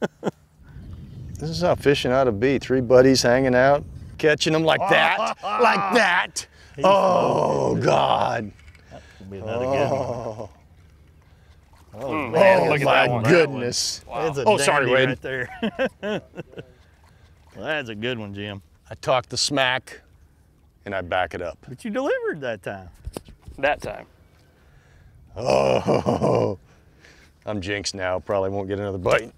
This is how fishing ought to be. Three buddies hanging out, catching them like that, like that. Oh, God. Be another good one. Oh, Oh, hmm. man, oh, my goodness. Oh, sorry, Wade. right there. well, that's a good one, Jim. I talk the smack and I back it up. But you delivered that time. That time. Oh, I'm jinxed now. Probably won't get another bite.